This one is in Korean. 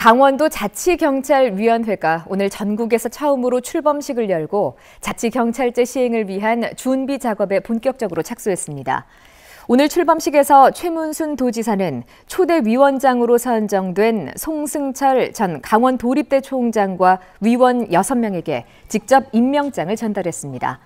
강원도 자치경찰위원회가 오늘 전국에서 처음으로 출범식을 열고 자치경찰제 시행을 위한 준비 작업에 본격적으로 착수했습니다. 오늘 출범식에서 최문순 도지사는 초대 위원장으로 선정된 송승철 전 강원도립대 총장과 위원 6명에게 직접 임명장을 전달했습니다.